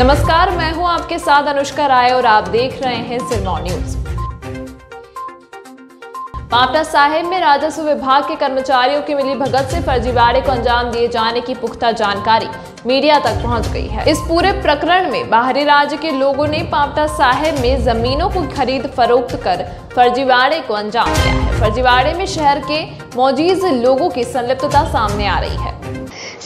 नमस्कार, मैं हूँ आपके साथ अनुष्का राय और आप देख रहे हैं सिरमौर न्यूज़। पापटा साहिब में राजस्व विभाग के कर्मचारियों की मिली भगत से फर्जीवाड़े को अंजाम दिए जाने की पुख्ता जानकारी मीडिया तक पहुँच गई है। इस पूरे प्रकरण में बाहरी राज्य के लोगों ने पापटा साहिब में जमीनों को खरीद फरोख्त कर फर्जीवाड़े को अंजाम दिया है। फर्जीवाड़े में शहर के मौजूद लोगों की संलिप्तता सामने आ रही है।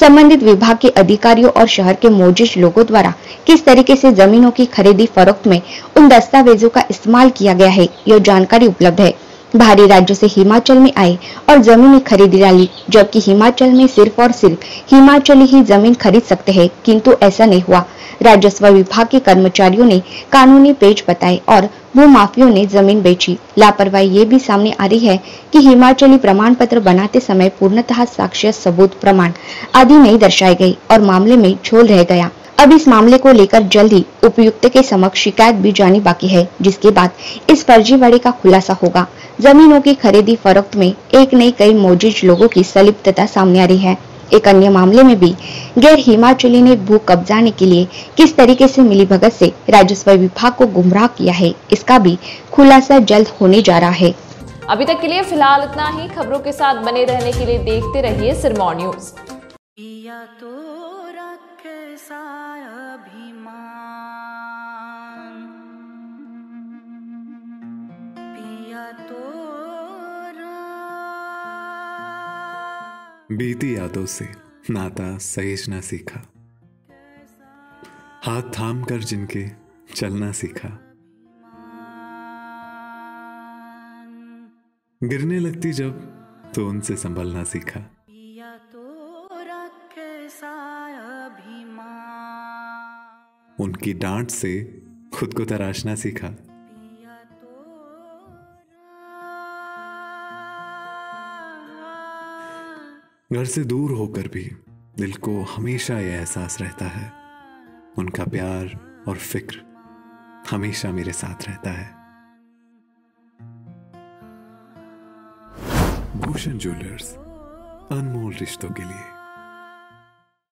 संबंधित विभाग के अधिकारियों और शहर के मोजिश लोगों द्वारा किस तरीके से जमीनों की खरीदी फरोख्त में उन दस्तावेजों का इस्तेमाल किया गया है, यह जानकारी उपलब्ध है। बाहरी राज्यों से हिमाचल में आए और ज़मीन खरीद डाली, जबकि हिमाचल में सिर्फ़ और सिर्फ़ हिमाचली ही ज़मीन खरीद सकते हैं, किंतु ऐसा नहीं हुआ। राजस्व विभाग के कर्मचारियों ने कानूनी पेज बताए और भू माफियों ने ज़मीन बेची। लापरवाही ये भी सामने आ रही है कि हिमाचली प्रमाण पत्र बनाते समय पूर्णतः साक्ष्य सबूत प्रमाण आदि नहीं दर्शाए गए और मामले में झोल रह गया। अब इस मामले को लेकर जल्द ही उपयुक्त के समक्ष शिकायत भी जानी बाकी है, जिसके बाद इस फर्जीवाड़े का खुलासा होगा। जमीनों की खरीदी फरोख्त में एक नई कई मौजूद लोगों की संलिप्तता सामने आ रही है। एक अन्य मामले में भी गैर हिमाचली ने भू कब्जाने के लिए किस तरीके से मिली भगत से राजस्व विभाग को गुमराह किया है, इसका भी खुलासा जल्द होने जा रहा है। अभी तक के लिए फ़िलहाल इतना ही। खबरों के साथ बने रहने के लिए देखते रहिए सिरमौर न्यूज़। पिया तो रखे सा अभिमान। पिया तो बीती यादों से नाता सहेजना सीखा। हाथ थाम कर जिनके चलना सीखा। गिरने लगती जब तो उनसे संभलना सीखा। उनकी डांट से खुद को तराशना सीखा। तो घर से दूर होकर भी दिल को हमेशा यह एहसास रहता है। उनका प्यार और फ़िक्र हमेशा मेरे साथ रहता है। भूषण ज्वेलर्स अनमोल रिश्तों के लिए।